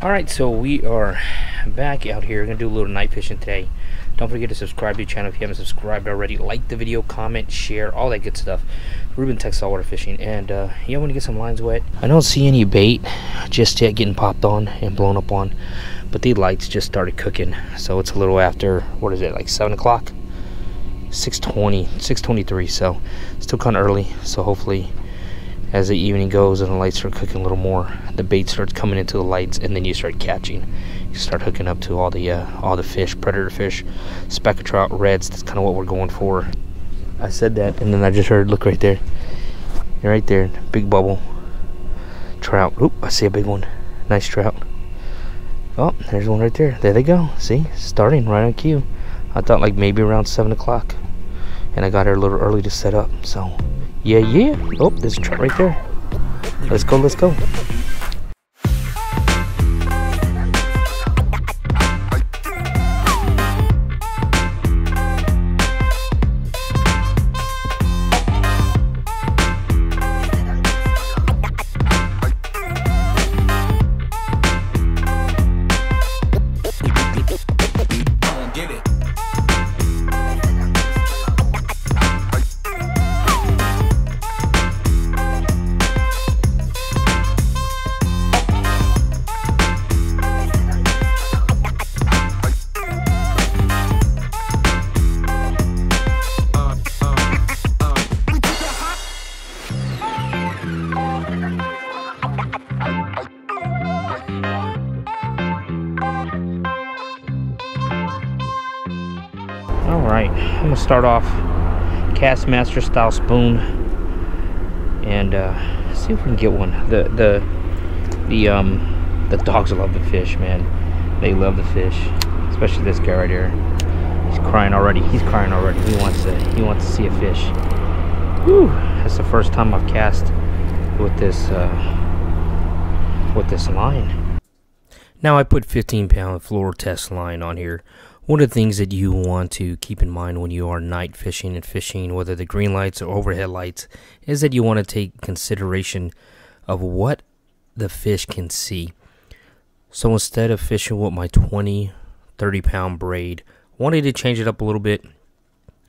All right, so we are back out here. We're gonna do a little night fishing today. Don't forget to subscribe to the channel if you haven't subscribed already. Like the video, comment, share, all that good stuff. Ruben Texas All Water Fishing, and uh, yeah, want to get some lines wet. I don't see any bait just yet getting popped on and blown up on, but the lights just started cooking. So it's a little after what is it, like seven o'clock? 6:20, 6:23. So still kind of early. So hopefully as the evening goes and the lights start cooking a little more, the bait starts coming into the lights, and then you start catching. You start hooking up to all the uh, all the fish, predator fish, speckled trout, reds. That's kind of what we're going for. I said that, and then I just heard, look right there, right there, big bubble, trout. Oop, I see a big one, nice trout. Oh, there's one right there. There they go. See, starting right on cue. I thought like maybe around seven o'clock, and I got here a little early to set up. So. Yeah, yeah. Oh, there's a truck right there. Let's go, let's go. Start off Kastmaster style spoon and uh, see if we can get one. The the the um the dogs love the fish, man. They love the fish, especially this guy right here. He's crying already. He's crying already. He wants to he wants to see a fish. Whew, that's the first time I've cast with this uh, with this line. Now I put 15 pound Fluorotest line on here one of the things that you want to keep in mind when you are night fishing and fishing, whether the green lights or overhead lights, is that you want to take consideration of what the fish can see. So instead of fishing with my 20, 30 pound braid, wanted to change it up a little bit.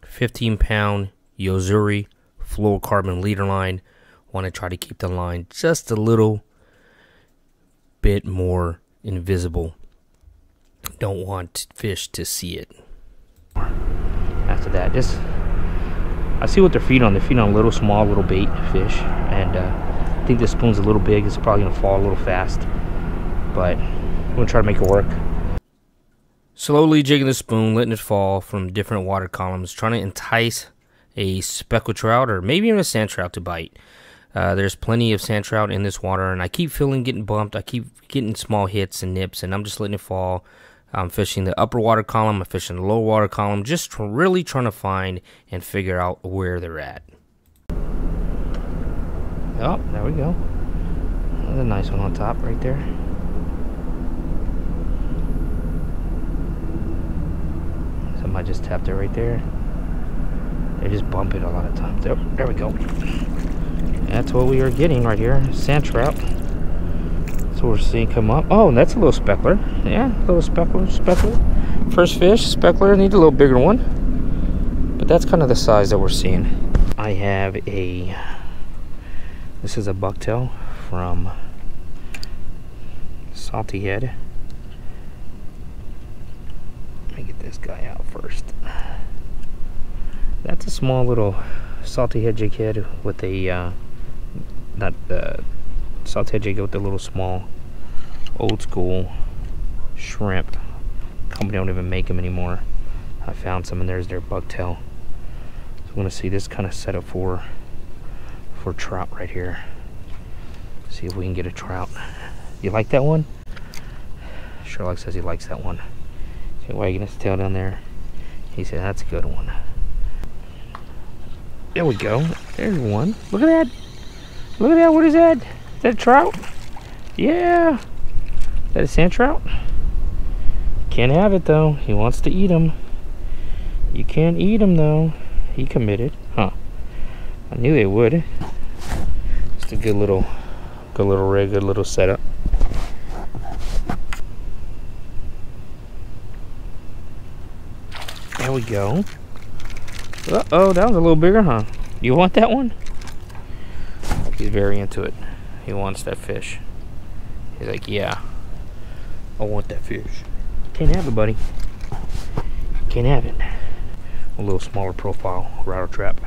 15 pound Yo-Zuri fluorocarbon leader line. Want to try to keep the line just a little bit more invisible don't want fish to see it. After that, just I see what they're feeding on. They're feeding on little, small, little bait fish, and uh, I think this spoon's a little big. It's probably gonna fall a little fast, but I'm gonna try to make it work. Slowly jigging the spoon, letting it fall from different water columns, trying to entice a speckled trout or maybe even a sand trout to bite. Uh, there's plenty of sand trout in this water, and I keep feeling getting bumped. I keep getting small hits and nips, and I'm just letting it fall. I'm fishing the upper water column, I'm fishing the lower water column, just really trying to find and figure out where they're at. Oh, there we go. There's a nice one on top right there. Somebody just tapped it right there. They just bump it a lot of times. Oh, there we go. That's what we are getting right here. Sand trout. So we're seeing come up. Oh, that's a little speckler. Yeah, a little speckler, speckler. First fish, speckler. Need a little bigger one. But that's kind of the size that we're seeing. I have a, this is a bucktail from Salty Head. Let me get this guy out first. That's a small little salty head jig head with a, uh, not the salted jig with the little small old school shrimp. Company don't even make them anymore. I found some and there's their bucktail. So I'm gonna see this kind of set up for for trout right here. See if we can get a trout. You like that one? Sherlock says he likes that one. See wagging his tail down there. He said that's a good one. There we go. There's one. Look at that. Look at that. What is that? Is that a trout? Yeah. Is that a sand trout? Can't have it though. He wants to eat him. You can't eat him though. He committed. Huh. I knew they would. Just a good little good little rig, good little setup. There we go. Uh-oh, that was a little bigger, huh? You want that one? He's very into it. He wants that fish. He's like, yeah, I want that fish. Can't have it, buddy. Can't have it. A little smaller profile rattle trap.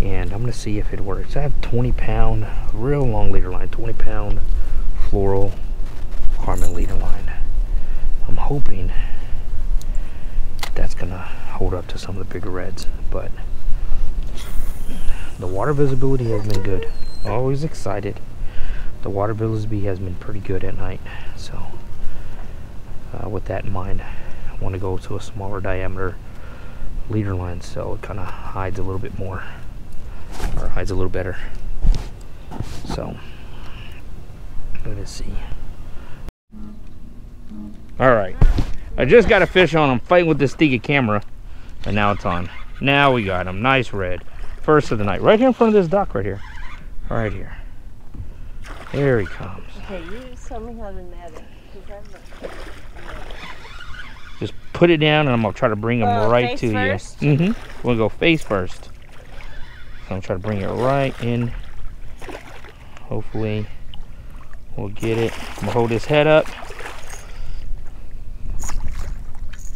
And I'm gonna see if it works. I have 20 pound, real long leader line, 20 pound floral Harmon leader line. I'm hoping that's gonna hold up to some of the bigger reds, but the water visibility has been good. Always excited. The water visibility has been pretty good at night, so uh, with that in mind, I want to go to a smaller diameter leader line so it kind of hides a little bit more or hides a little better. So let us see. All right, I just got a fish on. I'm fighting with this Stiga camera, and now it's on. Now we got him. Nice red. First of the night. Right here in front of this dock right here. Right here. There he comes. Okay, you tell me how to net it. Just put it down and I'm gonna try to bring him Uh, right to first? you. Mm-hmm. We're gonna go face first. So I'm trying to try to bring it right in. Hopefully we'll get it. I'm gonna hold his head up.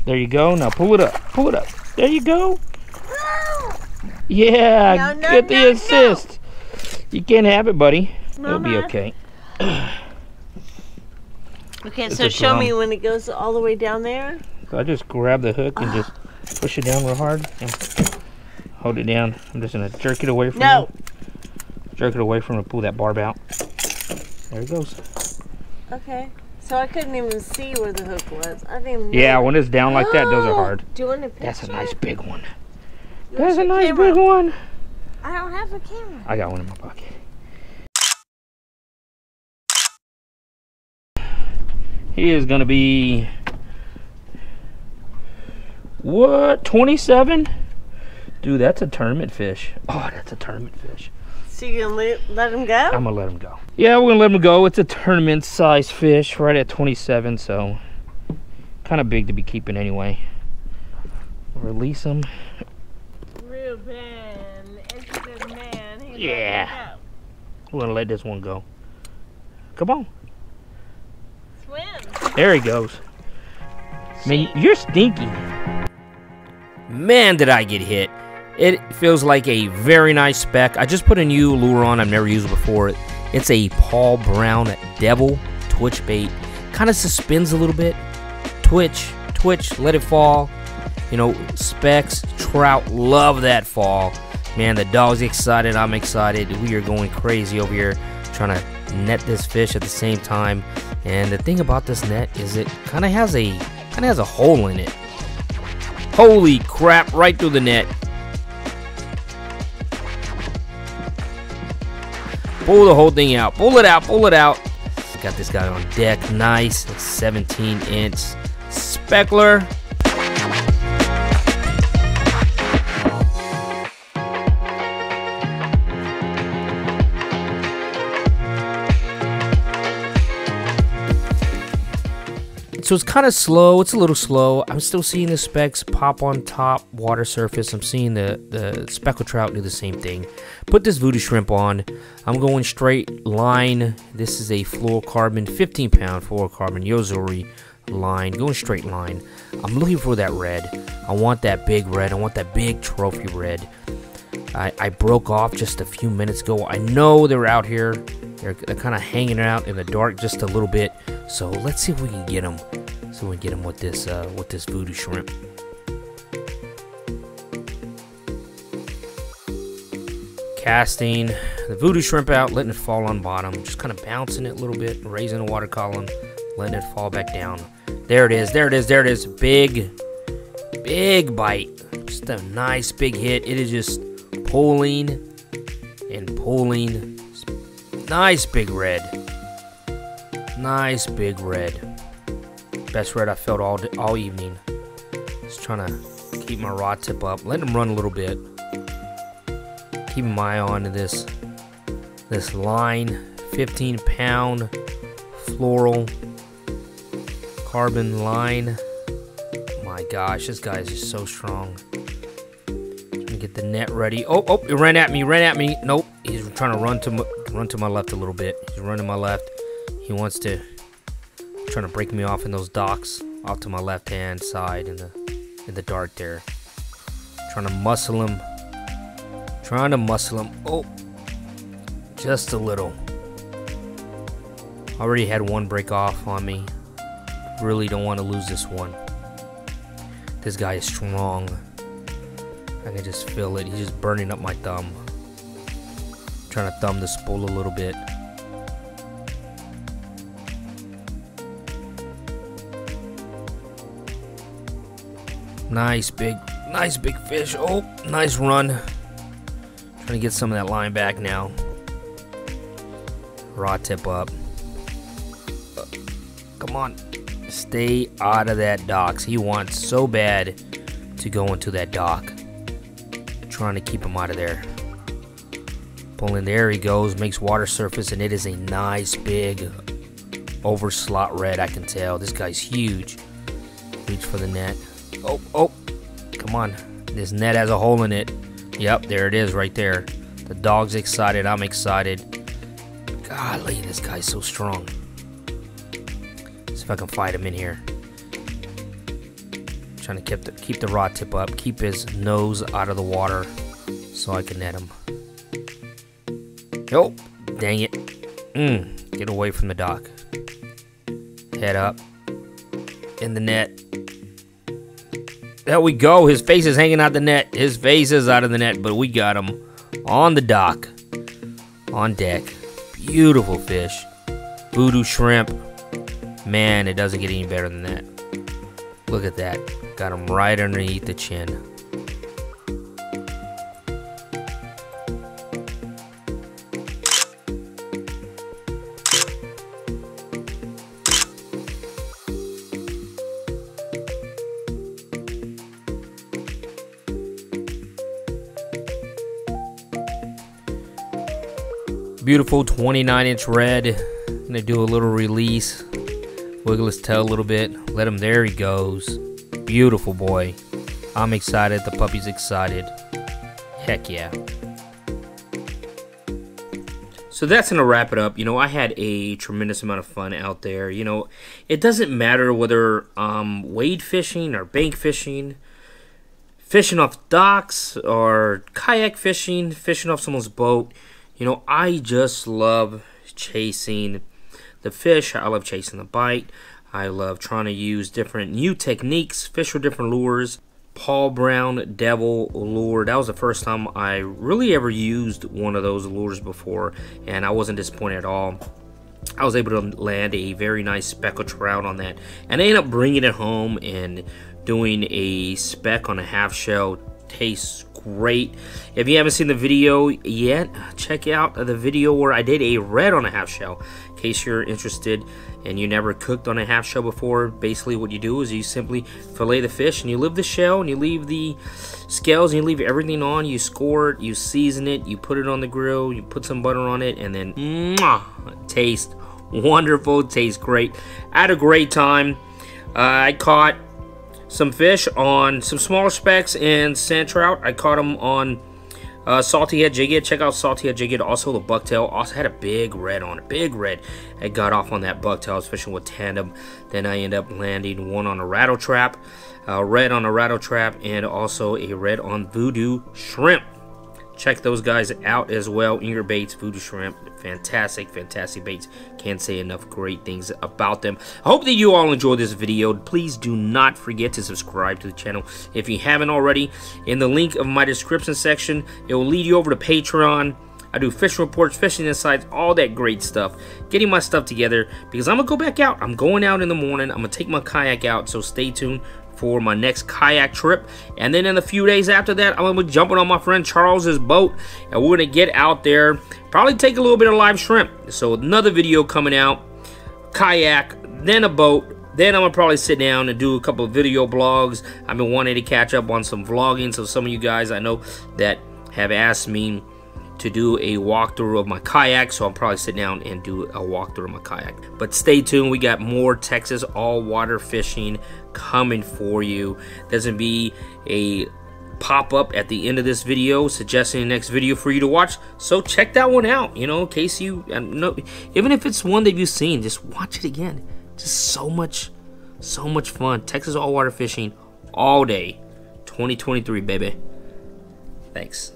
There you go. Now pull it up. Pull it up. There you go. Yeah, No, no, get the no. assist. You can't have it, buddy. It'll be okay. Okay, It's so show me when it goes all the way down there. So I just grab the hook and just push it down real hard and hold it down. I'm just gonna jerk it away from No. him. Jerk it away from him, pull that barb out. There it goes. Okay. So I couldn't even see where the hook was. I didn't even Yeah, know. when it's down like that, those are hard. Do you want a picture? That's a nice big one. That's a nice camera? big one. I don't have a camera. I got one in my pocket. He is gonna be what? 27? Dude, that's a tournament fish. Oh, that's a tournament fish. So you gonna let, let him go? I'm gonna let him go. Yeah, we're gonna let him go. It's a tournament size fish, right at 27, so kind of big to be keeping anyway. Release him. Ruben, it's a good man. Yeah. We're gonna let this one go. Come on. Swim. There he goes. Man, you're stinky. Man, did I get hit. It feels like a very nice spec. I just put a new lure on. I've never used it before. It's a Paul Brown Devil Twitch bait. Kind of suspends a little bit. Twitch, twitch, let it fall. You know, specs, trout, love that fall. Man, the dog's excited. I'm excited. We are going crazy over here trying to net this fish at the same time. And the thing about this net is it kind of has a kind of has a hole in it. Holy crap! Right through the net. Pull the whole thing out. Pull it out. Pull it out. Got this guy on deck. Nice. 17 inch speckler. So it's kind of slow. It's a little slow. I'm still seeing the specks pop on top water surface. I'm seeing the, the speckled trout do the same thing. Put this voodoo shrimp on. I'm going straight line. This is a fluorocarbon, 15 pound fluorocarbon Yo-Zuri line. Going straight line. I'm looking for that red. I want that big red. I want that big trophy red. I, I broke off just a few minutes ago. I know they're out here. They're, they're kind of hanging out in the dark just a little bit. So let's see if we can get them. So we can get them with this uh, with this voodoo shrimp. Casting the voodoo shrimp out, letting it fall on bottom, just kind of bouncing it a little bit, raising the water column, letting it fall back down. There it is, there it is, there it is. Big, big bite. Just a nice big hit. It is just pulling and pulling. Nice big red. Nice big red. Best red I felt all all evening. Just trying to keep my rod tip up, Let him run a little bit. Keep my eye on this this line, 15 pound floral carbon line. My gosh, this guy is just so strong. Get the net ready. Oh, oh, he ran at me, ran at me. Nope, he's trying to run to run to my left a little bit. He's running my left. He wants to, trying to break me off in those docks off to my left hand side in the in the dark there. Trying to muscle him. Trying to muscle him. Oh, just a little. Already had one break off on me. Really don't want to lose this one. This guy is strong. I can just feel it. He's just burning up my thumb. Trying to thumb the spool a little bit. Nice big, nice big fish. Oh, nice run. Trying to get some of that line back now. Raw tip up. Come on. Stay out of that docks. He wants so bad to go into that dock. Trying to keep him out of there. Pulling there he goes. Makes water surface and it is a nice big over slot red I can tell. This guy's huge. Reach for the net. Oh, oh. Come on. This net has a hole in it. Yep, there it is right there. The dog's excited. I'm excited. Golly, this guy's so strong. See if I can fight him in here. Trying to keep the, keep the rod tip up. Keep his nose out of the water so I can net him. Oh, dang it. Mm, get away from the dock. Head up. In the net. There we go. His face is hanging out the net. His face is out of the net, but we got him on the dock. On deck. Beautiful fish. Voodoo shrimp. Man, it doesn't get any better than that. Look at that. Got him right underneath the chin. Beautiful 29 inch red. I'm Gonna do a little release. Wiggle his tail a little bit. Let him, there he goes. Beautiful boy. I'm excited. The puppy's excited. Heck yeah. So that's gonna wrap it up. You know, I had a tremendous amount of fun out there. You know, it doesn't matter whether um, wade fishing or bank fishing, fishing off docks or kayak fishing, fishing off someone's boat you know, I just love chasing the fish. I love chasing the bite. I love trying to use different new techniques, fish with different lures. Paul Brown Devil lure. That was the first time I really ever used one of those lures before, and I wasn't disappointed at all. I was able to land a very nice speckled trout on that, and I ended up bringing it home and doing a speck on a half shell. Tastes great. If you haven't seen the video yet, check out the video where I did a red on a half shell. In case you're interested and you never cooked on a half shell before, basically what you do is you simply fillet the fish and you leave the shell and you leave the scales and you leave everything on. You score it, you season it, you put it on the grill, you put some butter on it, and then mwah, taste wonderful, tastes great. I had a great time. Uh, I caught some fish on some smaller specks and sand trout. I caught them on uh, salty head jig head. Check out salty head jig head. Also the bucktail. Also had a big red on it. Big red. I got off on that bucktail. I was fishing with tandem. Then I end up landing one on a rattle trap, uh, red on a rattle trap, and also a red on voodoo shrimp. Check those guys out as well. Egret Baits, Voodoo Shrimp, fantastic, fantastic baits. Can't say enough great things about them. I hope that you all enjoyed this video. Please do not forget to subscribe to the channel if you haven't already. In the link of my description section, it will lead you over to Patreon. I do fishing reports, fishing insights, all that great stuff. Getting my stuff together because I'm going to go back out. I'm going out in the morning. I'm going to take my kayak out, so stay tuned for my next kayak trip. And then in a few days after that, I'm to be jumping on my friend Charles's boat. And we're to get out there, probably take a little bit of live shrimp. So another video coming out, kayak, then a boat. Then I'm to probably sit down and do a couple of video blogs. I've been wanting to catch up on some vlogging. So some of you guys I know that have asked me to do a walkthrough of my kayak, so I'll probably sit down and do a walkthrough of my kayak. But stay tuned, we got more Texas all water fishing coming for you. There's gonna be a pop up at the end of this video suggesting the next video for you to watch. So check that one out, you know, in case you, know, even if it's one that you've seen, just watch it again. Just so much, so much fun. Texas all water fishing all day. 2023, baby. Thanks.